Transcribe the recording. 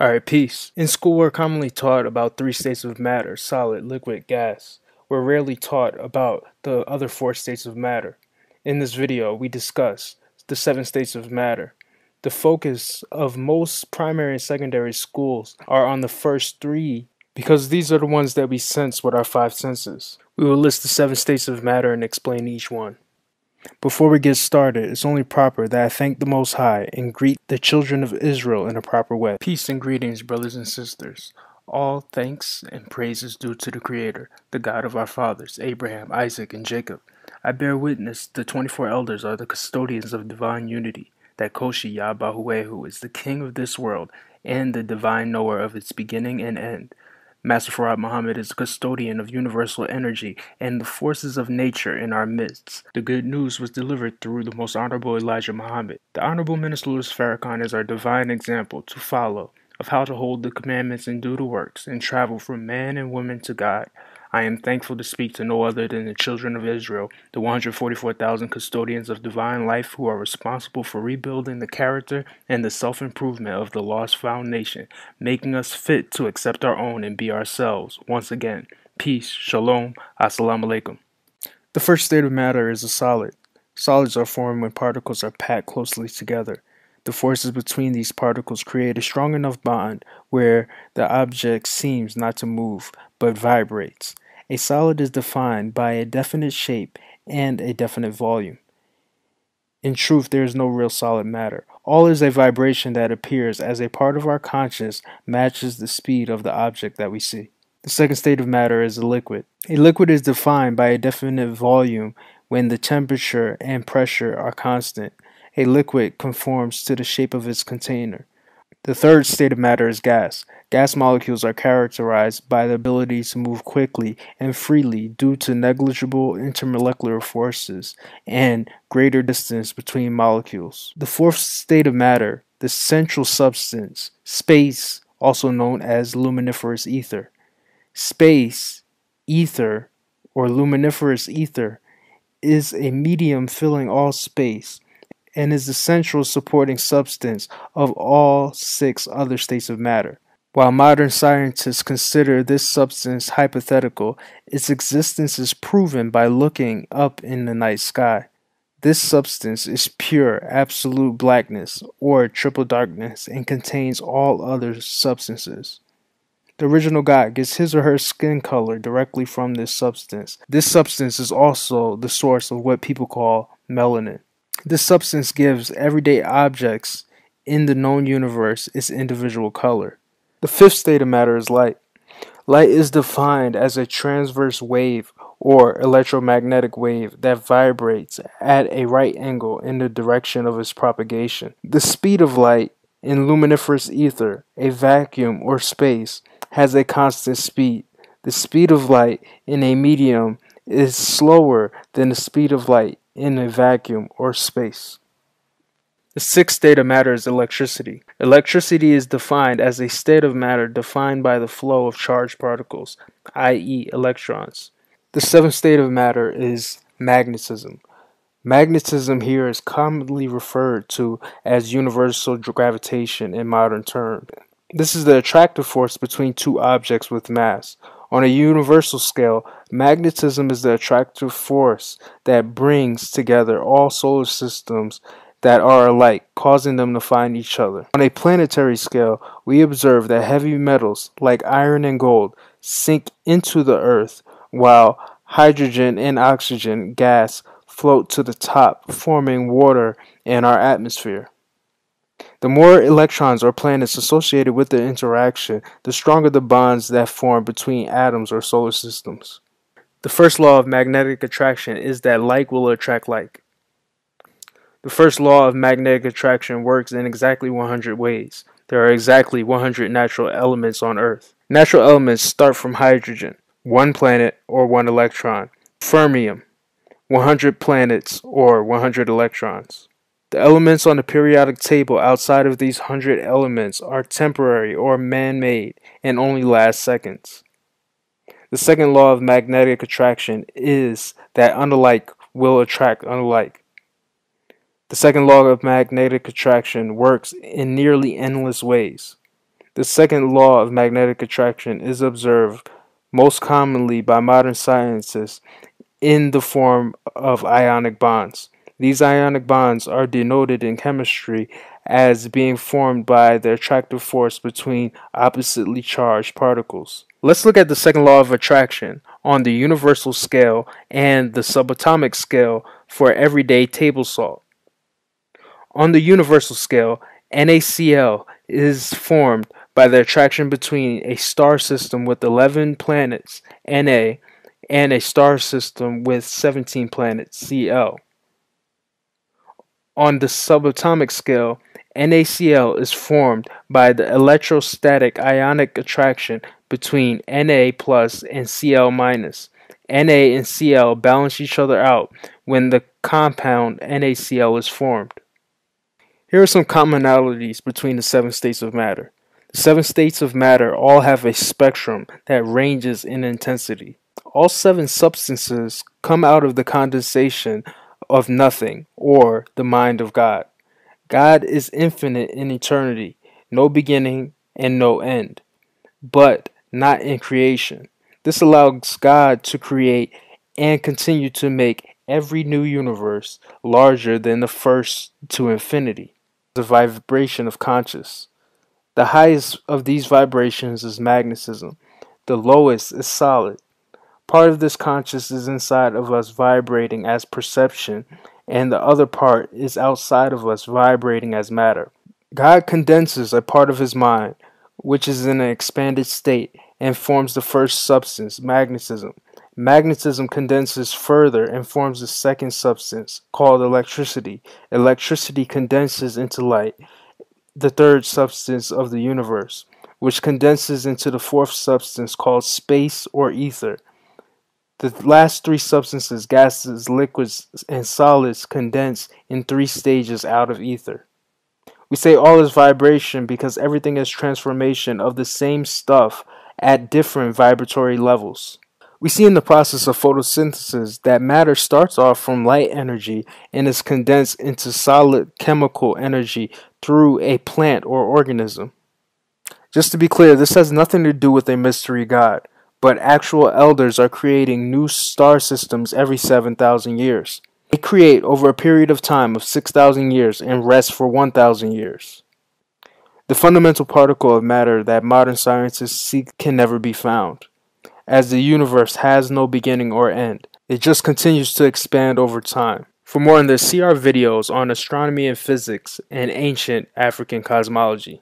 Alright, peace. In school, we're commonly taught about three states of matter solid, liquid, gas. We're rarely taught about the other four states of matter. In this video, we discuss the seven states of matter. The focus of most primary and secondary schools are on the first three because these are the ones that we sense with our five senses. We will list the seven states of matter and explain each one. Before we get started, it's only proper that I thank the Most High and greet the children of Israel in a proper way. Peace and greetings, brothers and sisters. All thanks and praise is due to the Creator, the God of our fathers, Abraham, Isaac, and Jacob. I bear witness the 24 elders are the custodians of divine unity, that Koshi Yahbahuehu is the King of this world and the divine knower of its beginning and end. Master Fard Muhammad is a custodian of universal energy and the forces of nature in our midst. The good news was delivered through the most honorable Elijah Muhammad. The Honorable Minister Louis Farrakhan is our divine example to follow of how to hold the commandments and do the works and travel from man and woman to God. I am thankful to speak to no other than the children of Israel, the 144,000 custodians of divine life who are responsible for rebuilding the character and the self improvement of the lost found nation, making us fit to accept our own and be ourselves. Once again, peace, shalom, assalamu alaikum. The first state of matter is a solid. Solids are formed when particles are packed closely together. The forces between these particles create a strong enough bond where the object seems not to move but vibrates. A solid is defined by a definite shape and a definite volume. In truth, there is no real solid matter. All is a vibration that appears as a part of our conscience matches the speed of the object that we see. The second state of matter is a liquid. A liquid is defined by a definite volume when the temperature and pressure are constant. A liquid conforms to the shape of its container. The third state of matter is gas. Gas molecules are characterized by the ability to move quickly and freely due to negligible intermolecular forces and greater distance between molecules. The fourth state of matter, the central substance, space, also known as luminiferous ether. Space, ether, or luminiferous ether, is a medium filling all space and is the central supporting substance of all six other states of matter. While modern scientists consider this substance hypothetical, its existence is proven by looking up in the night sky. This substance is pure, absolute blackness, or triple darkness, and contains all other substances. The original God gets his or her skin color directly from this substance. This substance is also the source of what people call melanin. This substance gives everyday objects in the known universe its individual color. The fifth state of matter is light. Light is defined as a transverse wave or electromagnetic wave that vibrates at a right angle in the direction of its propagation. The speed of light in luminiferous ether, a vacuum or space, has a constant speed. The speed of light in a medium is slower than the speed of light in a vacuum or space. The sixth state of matter is electricity. Electricity is defined as a state of matter defined by the flow of charged particles, i.e., electrons. The seventh state of matter is magnetism. Magnetism here is commonly referred to as universal gravitation in modern terms. This is the attractive force between two objects with mass. On a universal scale, magnetism is the attractive force that brings together all solar systems that are alike, causing them to find each other. On a planetary scale, we observe that heavy metals like iron and gold sink into the earth, while hydrogen and oxygen gas float to the top, forming water in our atmosphere. The more electrons or planets associated with the interaction, the stronger the bonds that form between atoms or solar systems. The first law of magnetic attraction is that like will attract like. The first law of magnetic attraction works in exactly 100 ways. There are exactly 100 natural elements on Earth. Natural elements start from hydrogen, one planet or one electron, fermium, 100 planets or 100 electrons. The elements on the periodic table outside of these hundred elements are temporary or man made and only last seconds. The second law of magnetic attraction is that unlike will attract unlike. The second law of magnetic attraction works in nearly endless ways. The second law of magnetic attraction is observed most commonly by modern scientists in the form of ionic bonds. These ionic bonds are denoted in chemistry as being formed by the attractive force between oppositely charged particles. Let's look at the second law of attraction on the universal scale and the subatomic scale for everyday table salt. On the universal scale, NaCl is formed by the attraction between a star system with 11 planets, Na, and a star system with 17 planets, Cl. On the subatomic scale, NaCl is formed by the electrostatic ionic attraction between Na plus and Cl minus. Na and Cl balance each other out when the compound NaCl is formed. Here are some commonalities between the seven states of matter. The seven states of matter all have a spectrum that ranges in intensity. All seven substances come out of the condensation of nothing or the mind of God. God is infinite in eternity, no beginning and no end, but not in creation. This allows God to create and continue to make every new universe larger than the first to infinity. The vibration of conscious. The highest of these vibrations is magnetism. The lowest is solid. Part of this consciousness is inside of us vibrating as perception, and the other part is outside of us vibrating as matter. God condenses a part of his mind, which is in an expanded state, and forms the first substance, magnetism. Magnetism condenses further and forms the second substance called electricity. Electricity condenses into light, the third substance of the universe, which condenses into the fourth substance called space or ether. The last three substances, gases, liquids, and solids, condense in three stages out of ether. We say all is vibration because everything is transformation of the same stuff at different vibratory levels. We see in the process of photosynthesis that matter starts off from light energy and is condensed into solid chemical energy through a plant or organism. Just to be clear, this has nothing to do with a mystery God but actual elders are creating new star systems every 7,000 years. They create over a period of time of 6,000 years and rest for 1,000 years. The fundamental particle of matter that modern scientists seek can never be found, as the universe has no beginning or end. It just continues to expand over time. For more on this, see our videos on astronomy and physics and ancient African cosmology.